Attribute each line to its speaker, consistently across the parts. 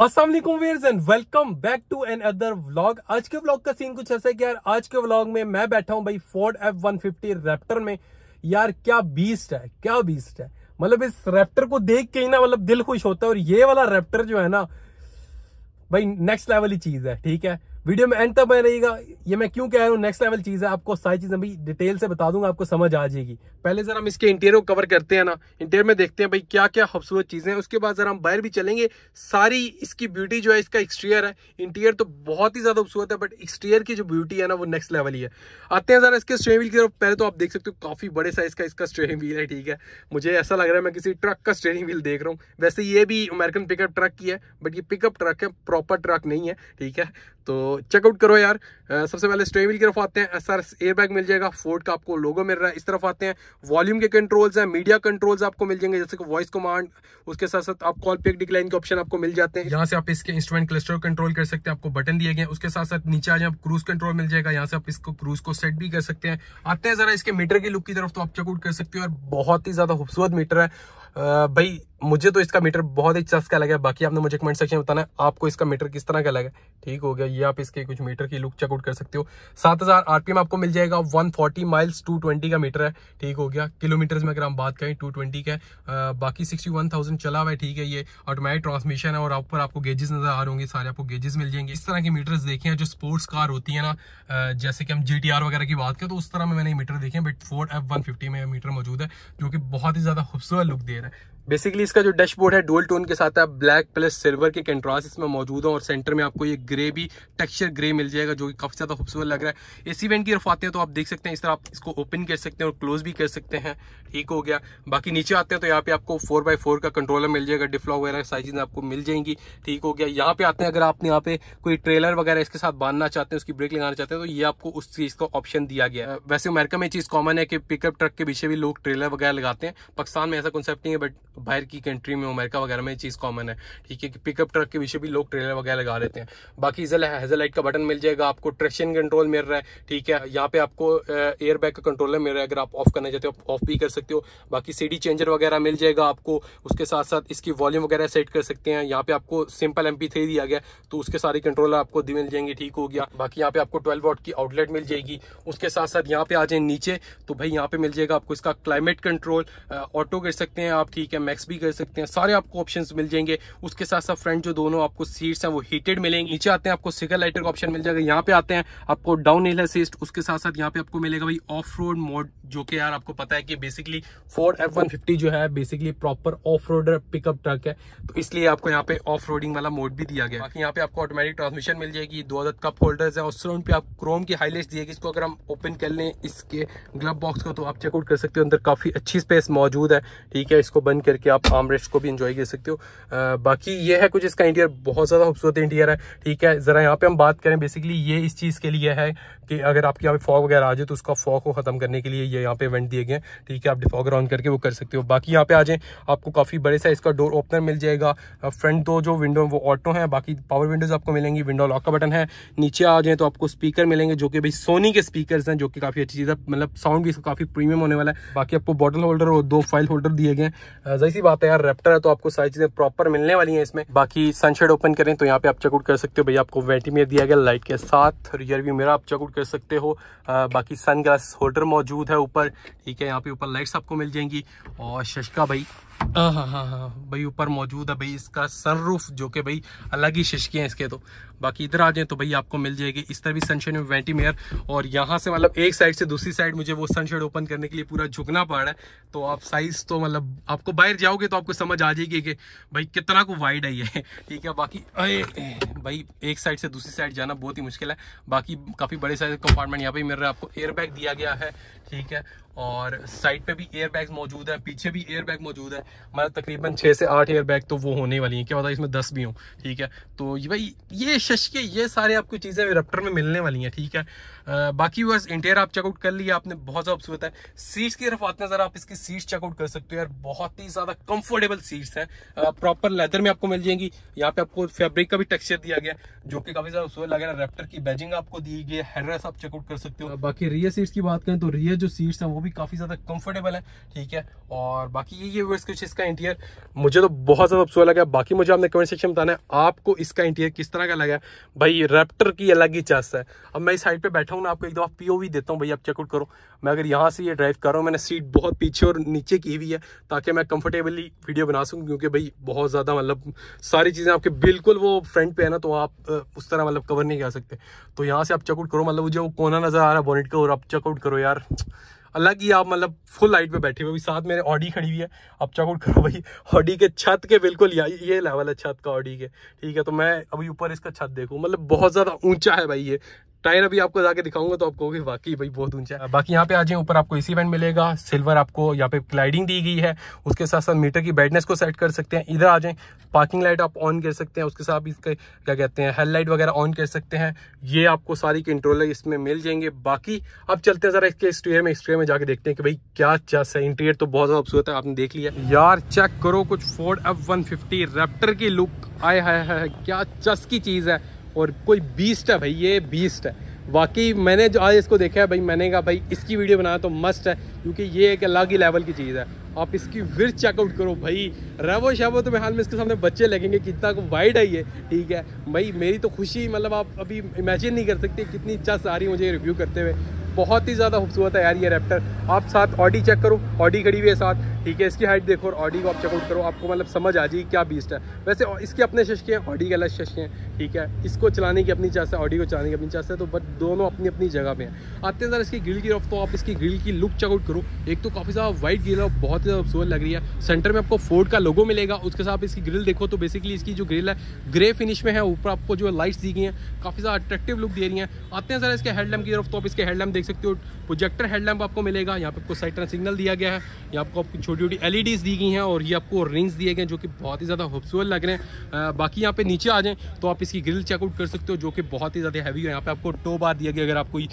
Speaker 1: Aslam and welcome back to another vlog आज के vlog का सीन कुछ ऐसा है कि यार, आज के व्लॉग में मैं बैठा हूँ भाई Ford F one fifty Raptor में। यार, क्या बीस्ट है, क्या बीस्ट है। मतलब इस रैप्टर को देख के ही ना मतलब दिल खुश होता है और ये वाला रैप्टर जो है ना, भाई नेक्स्ट लेवल ही चीज़ है, ठीक है? वीडियो में एंड तक बने रहेगा ये मैं क्यों कह रहा हूँ? नेक्स्ट लेवल चीज़ है। आपको सारी चीज़ें भी डिटेल से बता दूँगा, आपको समझ आ जाएगी। पहले जरा हम इसके इंटीरियर को कवर करते हैं ना। इंटीरियर में देखते हैं भाई क्या क्या खूबसूरत चीज़ें हैं। उसके बाद जरा हम बाहर भी चलेंगे। सारी इसकी ब्यूटी जो है, इसका एक्सटीरियर है। इंटीरियर तो बहुत ही ज़्यादा खूबसूरत है बट एक्सटीरियर की जो ब्यूटी है ना, वो नेक्स्ट लेवल ही है। आते हैं जरा इसके स्टेयरिंग व्हील की तरफ़। पहले तो आप देख सकते हो, काफ़ी बड़े साइज़ का इसका स्टेयरिंग व्हील है, ठीक है। मुझे ऐसा लग रहा है, मैं किसी ट्रक का स्टेयरिंग व्हील देख रहा हूँ। वैसे ये भी अमेरिकन पिकअप ट्रक की है बट ये पिकअप ट्रक है प्रॉपर ट्रक नहीं है, ठीक है। तो चेकआउट करो यार। सबसे पहले स्टेयरिंग व्हील की तरफ़ आते हैं। एस आर एयर बैग मिल जाएगा। फोर्ड का आपको लोगो मिल रहा है। इस तरफ़ आते हैं। वॉल्यूम के कंट्रोल्स हैं। मीडिया कंट्रोल्स आपको मिल जाएँगे। जैसे कि वॉइस कमांड उसके साथ साथ आप कॉल पिक डिक्लाइन के ऑप्शन आपको मिल जाते हैं। यहाँ से आप इसके इंस्ट्रूमेंट क्लस्टर कंट्रोल कर सकते हैं। आपको बटन दिए गए उसके साथ साथ नीचे आ जाए। क्रूज कंट्रोल मिल जाएगा। यहाँ से आप इसको क्रूज को सेट भी कर सकते हैं। आते हैं जरा इसके मीटर की लुक की तरफ़ तो आप चेकआउट कर सकते हो। और बहुत ही ज़्यादा खूबसूरत मीटर है। भाई मुझे तो इसका मीटर बहुत ही चस्का लगा बाकी आपने मुझे कमेंट सेक्शन में बताना आपको इसका मीटर किस तरह का लगा ठीक हो गया ये आप इसके कुछ मीटर की लुक चेकआउट कर सकते हो। सात हज़ार आरपीएम आपको मिल जाएगा 140 माइल्स 220 का मीटर है। ठीक हो गया किलोमीटर में अगर हम बात करें 220 का आ, बाकी 61,000 चला हुआ है ठीक है ये ऑटोमेटिक ट्रांसमिशन है और ऊपर आपको गेजेस नज़र आ रहे होंगे सारे आपको गेजेस मिल जाएँगे। इस तरह के मीटर्स देखे हैं जो स्पोर्ट्स कार होती है ना जैसे कि हम जीटीआर वगैरह की बात करें तो उस तरह में मैंने मीटर देखे बट फोर्ड एफ़ में मीटर मौजूद है जो कि बहुत ही ज़्यादा खूबसूरत लुक दे रहा है। बेसिकली इसका जो डैशबोर्ड है डोल टोन के साथ है ब्लैक प्लस सिल्वर के कंट्रास्ट इसमें मौजूद है और सेंटर में आपको ये ग्रे भी, टेक्सचर ग्रे मिल जाएगा, जो कि काफ़ी ज़्यादा खूबसूरत लग रहा है। एसी वेंट की तरफ़ आते हैं तो आप देख सकते हैं, इस तरह आप इसको ओपन कर सकते हैं और क्लोज भी कर सकते हैं। ठीक हो गया। बाकी नीचे आते हैं तो यहाँ पे आपको फोर बाई फोर का कंट्रोलर मिल जाएगा डिफ्लॉक वगैरह सारी चीज़ें आपको मिल जाएँगी। ठीक हो गया। यहाँ पे आते हैं, अगर आपने यहाँ पे कोई ट्रेलर वगैरह इसके साथ बांधना चाहते हैं, उसकी ब्रेक लगाना चाहते हैं तो ये आपको उस चीज़ का ऑप्शन दिया गया है। वैसे अमेरिका में चीज़ कॉमन है कि पिकअप ट्रक के पीछे भी लोग ट्रेलर वगैरह लगाते हैं। पाकिस्तान में ऐसा कॉन्सेप्ट नहीं है बट बाहर की कंट्री में, अमेरिका वगैरह में ये चीज़ कॉमन है। ठीक है कि पिकअप ट्रक के पीछे भी लोग ट्रेलर वगैरह लगा लेते हैं। बाकी हेजलाइट का बटन मिल जाएगा, आपको ट्रेक्शन कंट्रोल मिल रहा है। ठीक है, यहाँ पे आपको एयर बैग का कंट्रोलर मिल रहा है, अगर आप ऑफ़ करना चाहते हो ऑफ़ भी कर सकते हो। बाकी सीडी चेंजर वगैरह मिल जाएगा आपको, उसके साथ साथ इसकी वॉल्यूम वगैरह सेट कर सकते हैं। यहाँ पे आपको सिंपल एम दिया गया तो उसके सारे कंट्रोलर आपको मिल जाएँगे, ठीक हो गया। बाकी यहाँ पे आपको ट्वेल्व वॉट की आउटलेट मिल जाएगी। उसके साथ साथ यहाँ पे आ जाए नीचे तो भाई यहाँ पे मिल जाएगा आपको इसका क्लाइमेट कंट्रोल ऑटो कर सकते हैं आप, ठीक है। मैक्स भी कर सकते हैं। सारे आपको ऑप्शंस मिल जाएँगे। उसके साथ साथ फ्रंट जो दोनों आपको सीट्स हैं, वो हीटेड मिलेंगे। नीचे आते हैं, आपको सिगर लाइटर का ऑप्शन मिल जाएगा। यहाँ पे आते हैं, आपको डाउन हिल असिस्ट उसके साथ साथ यहाँ पे आपको मिलेगा भाई ऑफ़ रोड मोड जो कि यार आपको पता है कि basically Ford F one fifty जो है basically proper off road pickup truck है। तो इसलिए आपको यहाँ पे ऑफ़ रोडिंग वाला मोड भी दिया गया। बाकी यहाँ पे आपको ऑटोमेटिक ट्रांसमिशन मिल जाएगी, दो अदर कप होल्डर्स है, और सराउंड पे आप क्रोम की हाईलाइट दिएगी इसको अगर हम ओपन कर लें, इसके ग्लब बॉक्स को तो आप चेकआउट कर सकते हो। अंदर काफ़ी अच्छी स्पेस मौजूद है। ठीक है, इसको बंद करके आप आर्म रेस्ट को भी इंजॉय कर सकते हो। बाकी ये है कुछ इसका इंटीरियर बहुत ज़्यादा खूबसूरत इंटीरियर है, ठीक है? जरा यहाँ पे हम बात करें बेसिकली ये इस चीज़ के लिए है कि अगर आपके यहाँ पे फॉग वगैरह आ जाए तो उसका फॉग को खत्म करने के लिए ये यहाँ पे इवेंट दिए गए ठीक है? आप डिफॉगर ऑन करके वो कर सकते हो। बाकी यहाँ पे आ जाए, आपको काफ़ी बड़े साइज़ का डोर ओपनर मिल जाएगा। फ्रंट दो जो विंडो वो ऑटो है, बाकी पावर विंडोज़ आपको मिलेंगी विंडो लॉक का बटन है। नीचे आ जाए तो आपको स्पीकर मिलेंगे, जो कि भाई सोनी के स्पीकर हैं, जो कि काफ़ी अच्छी चीज़ है। मतलब साउंड भी इसका काफ़ी प्रीमियम होने वाला है। बाकी आपको बॉटल होल्डर और दो फ़ाइल होल्डर दिए गए जैसी बात है यार रेप्टर है तो आपको सारी चीज़ें प्रॉपर मिलने वाली है इसमें। बाकी सनशेड ओपन करें तो यहाँ पे आप चेकआउट कर सकते हो। भाई आपको वेंटीमेयर दिया गया लाइट के साथ रियर व्यू मेरा आप चेकआउट कर सकते हो। आ, बाकी सन होल्डर मौजूद है ऊपर। ठीक है यहाँ पे ऊपर लाइट्स आपको मिल जाएँगी। और शशका भाई हाँ हाँ हाँ हाँ भाई, ऊपर मौजूद है भाई इसका सनरूफ जो कि भाई अलग ही शिशके हैं इसके तो। बाकी इधर आ जाए तो भाई आपको मिल जाएगी इस तरह भी सनशेड में वेंटीमेयर और यहाँ से मतलब एक साइड से दूसरी साइड मुझे वो सनशेड ओपन करने के लिए पूरा झुकना पड़ रहा है। तो आप साइज़ तो मतलब आपको बाहर जाओगे तो आपको समझ आ जाएगी कि भाई कितना को वाइड है ये। ठीक है, बाकी अरे, भाई एक साइड से दूसरी साइड जाना बहुत ही मुश्किल है। बाकी काफ़ी बड़े साइज़ कंपार्टमेंट यहाँ पे मिल रहा है। आपको एयर बैग दिया गया है। ठीक है और साइड पे भी एयर बैग मौजूद है पीछे भी एयर बैग मौजूद है। मतलब तकरीबन छः से आठ एयर बैग तो वो होने वाली हैं। क्या पता इसमें दस भी हों ठीक है? तो ये भाई ये शशके ये सारे आपको चीज़ें रप्टर में मिलने वाली हैं ठीक है? आ, बाकी बस इंटेरियर आप चेकआउट कर लिया आपने बहुत ज़्यादा खूबसूरत है। सीट्स की तरफ़ आते हैं ज़रा आप इसकी सीट्स चेकआउट कर सकते हो यार। बहुत ही ज़्यादा कंफर्टेबल सीट्स हैं। प्रॉपर लेदर में आपको मिल जाएँगी। यहाँ पे आपको फेब्रिक का भी टेक्सचर दिया गया जो कि काफ़ी ज़्यादा खूबसूरत लग रहा है। रेप्टर की बैजिंग आपको दी गई है। आप चेकआउट कर सकते हो। बाकी रियर सीट्स की बात करें तो रियर जो सीट्स हैं वो भी काफ़ी ज़्यादा कंफर्टेबल है, ठीक है? और बाकी ये ये कुछ इसका इंटीरियर मुझे तो बहुत ज़्यादा अच्छा लगा। बाकी मुझे आपने कमेंट सेक्शन में बताना है, आपको इसका इंटीरियर किस तरह का लगा? भाई रैप्टर की अलग ही चस है। अब मैं इस साइड पे बैठा हूँ ना, आपको एक दफ़ा पीओवी देता हूँ, भाई, आप चेकआउट करो। मैं अगर यहाँ से ये ड्राइव कर रहा हूँ, मैंने सीट बहुत पीछे और नीचे की हुई है, ताकि मैं कंफर्टेबली वीडियो बना सकूँ, क्योंकि भाई, बहुत ज़्यादा मतलब सारी चीज़ें आपके बिल्कुल वो फ्रंट पे है ना तो आप उस तरह मतलब कवर नहीं कर सकते। तो यहाँ से आप चेकआउट करो मतलब मुझे वो कोना नज़र आ रहा है बोनेट का, और आप चेकआउट करो, यार। अलग ही आप मतलब फुल लाइट पे बैठे हुए साथ मेरे ऑडी खड़ी हुई है। आप चेकआउट करो भाई। ऑडी के छत के बिल्कुल ये लेवल है छत का ऑडी के। ठीक है तो मैं अभी ऊपर इसका छत देखूँ। मतलब बहुत ज़्यादा ऊँचा है भाई ये। टायर अभी आपको जाके दिखाऊँगा तो आप कहोगे, वाकई भाई, बहुत ऊँचा है। बाकी यहाँ पे आ जाए ऊपर आपको इसी वेंट मिलेगा, सिल्वर आपको यहाँ पे क्लाइडिंग दी गई है। उसके साथ साथ मीटर की ब्राइटनेस को सेट कर सकते हैं। इधर आ जाए पार्किंग लाइट आप ऑन कर सकते हैं, उसके साथ इसके, क्या कहते हैं हेड लाइट वगैरह ऑन कर सकते हैं। ये आपको सारी कंट्रोलर इसमें मिल जाएँगे। बाकी अब चलते हैं जरा इसके स्टेयर में स्टेयर में जाके देखते हैं कि भाई क्या चस है। इंटीरियर तो बहुत ज़्यादा खूबसूरत है, आपने देख लिया। यार चेक करो कुछ Ford F one fifty Raptor की लुक आए है क्या चस की चीज़ है। और कोई बीस्ट है भाई, ये बीस्ट है। वाकई मैंने जो आज इसको देखा है भाई, मैंने कहा, भाई, इसकी वीडियो बनाना तो मस्ट है, क्योंकि ये एक अलग ही लेवल की चीज़ है। आप इसकी विर चेकआउट करो भाई। रवो शवो तो हाल में इसके सामने बच्चे लगेंगे, कितना वाइड है ये। ठीक है, भाई, मेरी तो खुशी मतलब आप अभी इमेजिन नहीं कर सकते कितनी चस आ रही मुझे रिव्यू करते हुए। बहुत ही ज़्यादा खूबसूरत है यार ये रैप्टर आप साथ ऑडी चेक करो ऑडी खड़ी हुई है साथ। ठीक है, इसकी हाइट देखो और ऑडी को आप चेकआउट करो, आपको मतलब समझ आ जाएगी क्या बीस्ट है। वैसे इसके अपने शशके हैं ऑडी के अलग शशके हैं, ठीक है। इसको चलाने की अपनी चाह है ऑडी को चलाने की अपनी चाह है तो बट दोनों अपनी अपनी जगह पे हैं। आते हैं सर, इसकी ग्रिल की तरफ़ तो आप इसकी ग्रिल की लुक चेकआउट करो। एक तो काफ़ी ज़्यादा वाइट ग्रिल है, बहुत ही ज़्यादा खूबसूरत लग रही है। सेंटर में आपको फोर्ड का लोगो मिलेगा, उसके साथ इसकी ग्रिल देखो तो बेसिकली इसकी जो ग्रिल है ग्रे फिनिश में है, ऊपर आपको जो लाइट्स दी गई हैं, काफ़ी ज़्यादा अट्रैक्टिव लुक दे रही हैं। आते हैं सर, इसके हेडलैम्प की तरफ़ तो आप इसके हेडलैम्प देख सकते हो। प्रोजेक्टर हेडलैम्प आपको मिलेगा, यहाँ पे आपको साइड सिग्नल दिया गया है, यहाँ आपको छोटी छोटी एलईडीज दी गई हैं और ये आपको रिंग्स दिए गए जो कि बहुत ही ज़्यादा खूबसूरत लग रहे हैं। बाकी यहाँ पे नीचे आ जाएँ तो आप इसकी ग्रिल चेकआउट कर सकते हो, जो कि बहुत ही ज़्यादा हैवी है। यहाँ पे आपको टो बार दिया गया, अगर आप कोई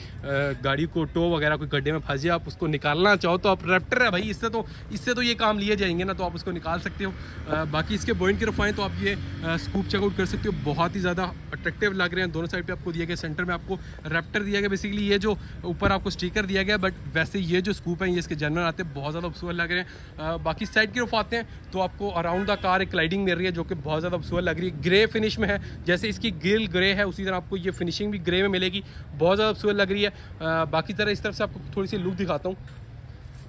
Speaker 1: गाड़ी को टो वगैरह कोई गड्ढे में फंसे, आप उसको निकालना चाहो तो आप रेप्टर है भाई, इससे तो इससे तो ये काम लिए जाएँगे ना तो आप उसको निकाल सकते हो। बाकी इसके पॉइंट की रफाएँ तो आप ये स्कूप चेकआउट कर सकते हो। बहुत ही ज़्यादा अट्रैक्टिव लग रहे हैं। दोनों साइड पर आपको दिया गया सेंटर में आपको रेप्टर दिया गया। बेसिकली ये जो ऊपर आपको स्टीकर दिया गया बट वैसे ये जो स्कूप है, ये इसके जनरल आते हैं, बहुत ज़्यादा खूबसूरत लग रहे हैं। बाकी साइड की रफ आते हैं तो आपको अराउंड द कार एक लाइटिंग मिल रही है, जो कि बहुत ज़्यादा खूबसूरत लग रही है। ग्रे फिनिश में है, जैसे इसकी ग्रिल ग्रे है, उसी तरह आपको ये फिनिशिंग भी ग्रे में मिलेगी, बहुत ज़्यादा खूबसूरत लग रही है। बाकी तरह इस तरफ़ से आपको थोड़ी सी लुक दिखाता हूँ।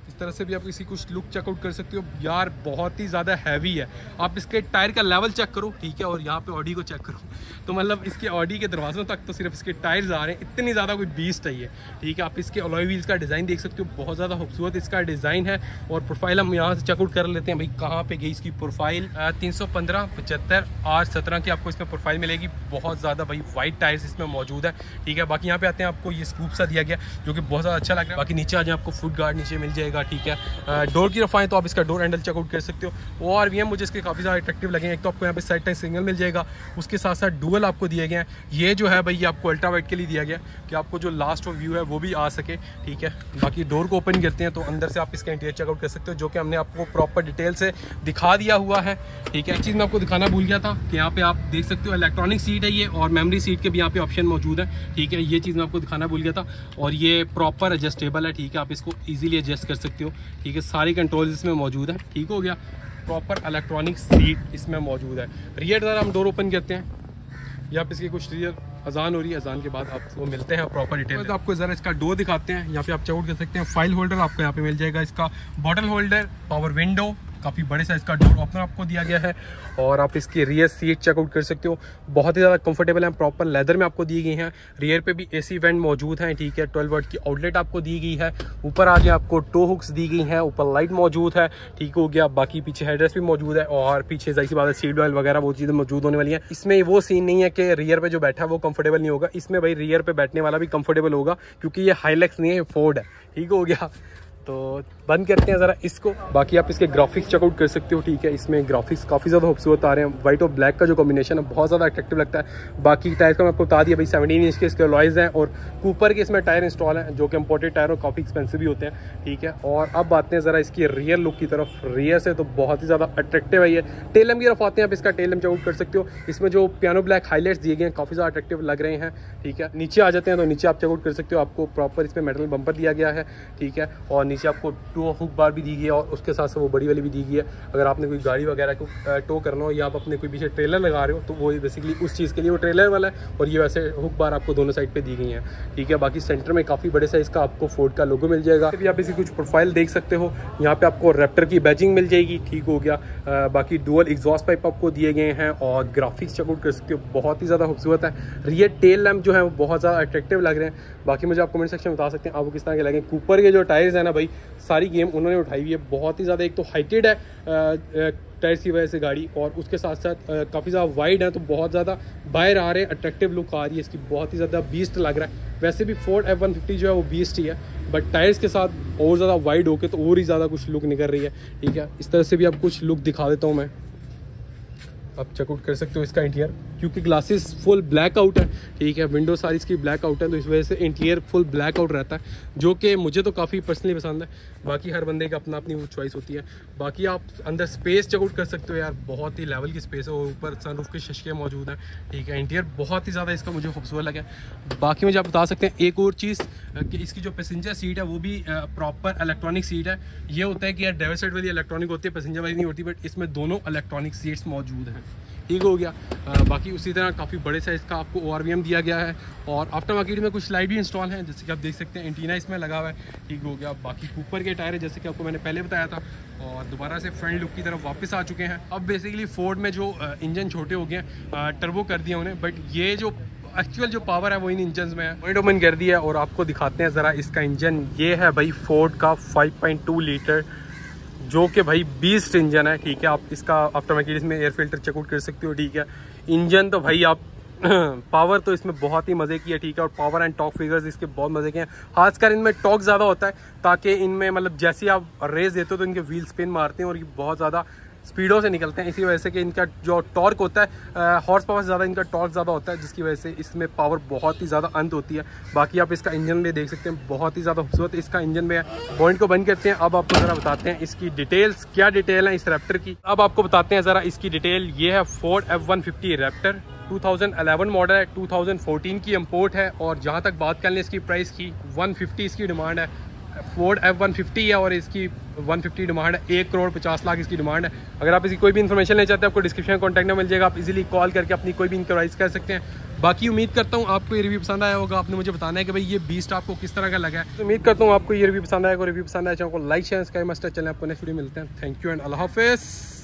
Speaker 1: इस तरह से भी आप किसी कुछ लुक चेकआउट कर सकते हो। यार, बहुत ही ज़्यादा हैवी है। आप इसके टायर का लेवल चेक करो, ठीक है, और यहाँ पे ऑडी को चेक करो। तो मतलब इसके ऑडी के दरवाज़ों तक तो सिर्फ़ इसके टायर्स आ रहे हैं। इतनी ज़्यादा कोई बीस्ट है ये, ठीक है। आप इसके अलॉय व्हील्स का डिज़ाइन देख सकते हो। बहुत ज़्यादा खूबसूरत इसका डिज़ाइन है, और प्रोफ़ाइल हम यहाँ से चेकआउट कर लेते हैं। भाई, कहाँ पर गई इसकी प्रोफ़ाइल तीन सौ पंद्रह, पचहत्तर आठ सत्रह की आपको इसमें प्रोफ़ाइल मिलेगी। बहुत ज़्यादा भाई वाइट टायर्स इसमें मौजूद है, ठीक है। बाकी यहाँ पे आते हैं, आपको ये स्कूप सा दिया गया, जो कि बहुत ज़्यादा अच्छा लग रहा है। बाकी नीचे आ जाए, आपको फुट गार्ड नीचे मिल जाएगा। ठीक है। डोर की रफाएँ तो आप इसका डोर हैंडल चेकआउट कर सकते हो। ओ आर वी एम मुझे इसके काफ़ी ज़्यादा अट्रैक्टिव लगे हैं। एक तो आपको यहाँ पे साइड टाइम सिग्नल मिल जाएगा। उसके साथ साथ डुअल आपको दिए गए हैं। ये जो है भाई, ये आपको अल्ट्रा वाइट के लिए दिया गया कि आपको जो लास्ट व्यू है वो भी आ सके, ठीक है। बाकी डोर को ओपन करते हैं तो अंदर से आप इसका इंटीरियर चेकआउट कर सकते हो, जो कि हमने आपको प्रॉपर डिटेल से दिखा दिया हुआ है, ठीक है। चीज़ मैं आपको दिखाना भूल गया था कि यहाँ पे आप देख सकते हो इलेक्ट्रॉनिक सीट है ये और मेमरी सीट के भी यहाँ पे ऑप्शन मौजूद है, ठीक है। ये चीज़ मैं आपको दिखाना भूल गया था और ये प्रॉपर एडजस्टेबल है, ठीक है। आप इसको ईजिली एडजस्ट कर सकते हो। ठीक है सारी कंट्रोल इसमें मौजूद है। ठीक हो गया? प्रॉपर इलेक्ट्रॉनिक सीट इसमें मौजूद है। रियर द्वारा हम डोर ओपन करते हैं। या पे इसकी कुछ रियर अजान हो रही है। अजान के बाद आपको मिलते हैं प्रॉपर डिटेल तो आपको ज़रा इसका डोर दिखाते हैं। यहाँ पे आप चौट कर सकते हैं। फ़ाइल होल्डर आपको यहाँ पे मिल जाएगा। इसका बॉटल होल्डर पावर विंडो काफ़ी बड़े साइज़ का डोर ओपनर आपको दिया गया है और आप इसकी रियर सीट चेकआउट कर सकते हो। बहुत ही ज़्यादा कंफर्टेबल है प्रॉपर लेदर में आपको दी गई हैं। रियर पे भी एसी वेंट मौजूद हैं, ठीक है? ट्वेल्व वर्ड की आउटलेट आपको दी गई है। ऊपर आगे आपको टो हुक्स दी गई हैं, ऊपर लाइट मौजूद है, ठीक हो गया। बाकी पीछे हेडरेस्ट भी मौजूद है और पीछे ज़ाहिर सी बात है सीट ऑयल वगैरह वो चीज़ें मौजूद होने वाली हैं। इसमें वो सीन नहीं है कि रियर पे जो बैठा है वो कंफर्टेबल नहीं होगा। इसमें भाई रियर पे बैठने वाला भी कंफर्टेबल होगा, क्योंकि ये हाईलेक्स नहीं है फोर्ड है। ठीक हो गया। तो बंद करते हैं ज़रा इसको। बाकी आप इसके ग्राफिक्स चेकआउट कर सकते हो, ठीक है? इसमें ग्राफिक्स काफ़ी ज़्यादा खूबसूरत आ रहे हैं। वाइट और ब्लैक का जो कॉम्बिनेशन है, बहुत ज़्यादा अट्रैक्टिव लगता है। बाकी टायर का मैं आपको बता दिया, भाई सेवनटीन इंच के इसके लॉयज़ हैं और कूपर के इसमें टायर इंस्टॉल हैं, जो कि इम्पोर्टेड टायर और काफ़ी एक्सपेंसिव भी होते हैं, ठीक है? और अब आते हैं ज़रा इसकी रियर लुक की तरफ़। रियर से तो बहुत ही ज़्यादा अट्रैक्टिव है ये। टेलम की तरफ़ आते हैं, आप इसका टेलम चेकआउट कर सकते हो। इसमें जो पियानो ब्लैक हाईलाइट्स दिए गए हैं, काफ़ी ज़्यादा अट्रैक्टिव लग रहे हैं, ठीक है? नीचे आ जाते हैं तो नीचे आप चेकआउट कर सकते हो। आपको प्रॉपर इसमें मेटल बम्पर दिया गया है, ठीक है? और नीचे आपको टो हुक बार भी दी गई है और उसके साथ साथ वो बड़ी वाली भी दी गई है। अगर आपने कोई गाड़ी वगैरह को टो करना हो या आप अपने कोई पीछे ट्रेलर लगा रहे हो तो वो बेसिकली उस चीज़ के लिए वो ट्रेलर वाला है और ये वैसे हुक बार आपको दोनों साइड पर दी गई हैं। ठीक है, बाकी सेंटर में काफ़ी बड़े साइज़ का आपको फोर्ड का लोगो मिल जाएगा। अभी आप इसी कुछ प्रोफ़ाइल देख सकते हो। यहाँ पे आपको रेप्टर की बैजिंग मिल जाएगी। ठीक हो गया। बाकी डुअल एग्जॉस्ट पाइप आपको दिए गए हैं और ग्राफिक्स चेकआउट कर सकते हो। बहुत ही ज़्यादा खूबसूरत है। रियर टेल लैम्प जो है वो बहुत ज़्यादा अट्रैक्टिव लग रहे हैं। बाकी मुझे आप कमेंट सेक्शन में बता सकते हैं आपको किस तरह के लगे। कूपर के जो टायर्स हैं ना सारी गेम उन्होंने उठाई हुई है। बहुत ही ज़्यादा, एक तो हाइटेड है टायर्स की वजह से गाड़ी, और उसके साथ साथ काफ़ी ज़्यादा वाइड है तो बहुत ज़्यादा बाहर आ रहे हैं अट्रैक्टिव लुक आ रही है इसकी। बहुत ही ज़्यादा बीस्ट लग रहा है। वैसे भी फोर्ड एफ़ वन फिफ्टी जो है वो बीस्ट ही है बट टायर्स के साथ और ज़्यादा वाइड होकर तो और ही ज़्यादा कुछ लुक निकल रही है। ठीक है, इस तरह से भी अब कुछ लुक दिखा देता हूँ मैं। आप चेकआउट कर सकते हो इसका इंटीरियर क्योंकि ग्लासेस फुल ब्लैक आउट है। ठीक है विंडो सारी इसकी ब्लैक आउट है तो इस वजह से इंटीरियर फुल ब्लैक आउट रहता है, जो कि मुझे तो काफ़ी पर्सनली पसंद है। बाकी हर बंदे का अपना अपनी वो चॉइस होती है। बाकी आप अंदर स्पेस चेकआउट कर सकते हो यार, बहुत ही लेवल की स्पेस है ऊपर सनरूफ के शशके मौजूद हैं। ठीक है इंटीरियर बहुत ही ज़्यादा इसका मुझे खूबसूरत लगा बाकी मुझे आप बता सकते हैं, एक और चीज़ कि इसकी जो पैसेंजर सीट है, वो भी प्रॉपर इलेक्ट्रॉनिक सीट है। ये होता है कि यार ड्राइवर वाली इलेक्ट्रॉनिक होती है पैसेंजर वाली नहीं होती बट इसमें दोनों इलेक्ट्रॉनिक सीट्स मौजूद हैं। ठीक हो गया। आ, बाकी उसी तरह काफ़ी बड़े साइज़ का आपको ओआरवीएम दिया गया है और आफ्टर मार्केट में कुछ लाइट भी इंस्टॉल हैं जैसे कि आप देख सकते हैं एंटीना इसमें लगा हुआ है। ठीक हो गया। बाकी ऊपर के टायर है जैसे कि आपको मैंने पहले बताया था। और दोबारा से फ्रंट लुक की तरफ़ वापस आ चुके हैं। अब बेसिकली फोर्ड में जो इंजन छोटे हो गए हैं टर्बो कर दिया उन्हें। बट ये जो एक्चुअल जो पावर है वो इन इंजन में है। पॉइंट ओपन कर दिया है और आपको दिखाते हैं ज़रा इसका इंजन ये है भाई फोर्ड का 5.2 लीटर जो कि भाई बीस्ट इंजन है, ठीक है, आप इसका आफ्टर मार्केट इसमें एयर फ़िल्टर चेकआउट कर सकते हो, ठीक है। इंजन तो भाई आप पावर तो इसमें बहुत ही मज़े की है, ठीक है, और पावर एंड टॉक फिगर्स इसके बहुत मज़े के हैं। खासकर इनमें टॉक ज़्यादा होता है, ताकि इनमें मतलब जैसे आप रेस देते हो तो इनके व्हील स्पिन मारते हैं, और ये बहुत ज़्यादा स्पीडों से निकलते हैं, इसी वजह से कि इनका जो टॉर्क होता है हॉर्स पावर से ज़्यादा इनका टॉर्क ज़्यादा होता है, जिसकी वजह से इसमें पावर बहुत ही ज़्यादा अंत होती है। बाकी आप इसका इंजन में देख सकते हैं, बहुत ही ज़्यादा खूबसूरत इसका इंजन में पॉइंट को बंद करते हैं। अब आपको ज़रा बताते हैं इसकी डिटेल्स क्या डिटेल है इस रैप्टर की। अब आपको बताते हैं ज़रा इसकी डिटेल ये है Ford F one fifty Raptor 2011 model है 2014 की इम्पोर्ट है, और जहाँ तक बात कर लें इसकी प्राइस की 150 इसकी डिमांड है। फोर्ड एफ़ वन फिफ्टी है और इसकी वन फिफ्टी डिमांड है। एक करोड़ पचास लाख इसकी डिमांड है। अगर आप इसकी कोई भी इन्फॉर्मेशन लेना चाहते हैं, आपको डिस्क्रिप्शन में कॉन्टैक्ट मिल जाएगा। आप इजीली कॉल करके अपनी कोई भी इंक्वाइज कर सकते हैं। बाकी उम्मीद करता हूँ आपको ये रिव्यू पसंद आया होगा। आपने मुझे बताना है कि भाई ये बीस्ट आपको किस तरह का लगा है। तो उम्मीद करता हूँ आपको ये रिव्यू पसंद आएगा रिव्यू पसंद आया चाहो लाइक शेयर इसका मस्टर चलें आपको नेक्स्ट वीडियो मिलते हैं। थैंक यू एंड अल्लाह हाफिज़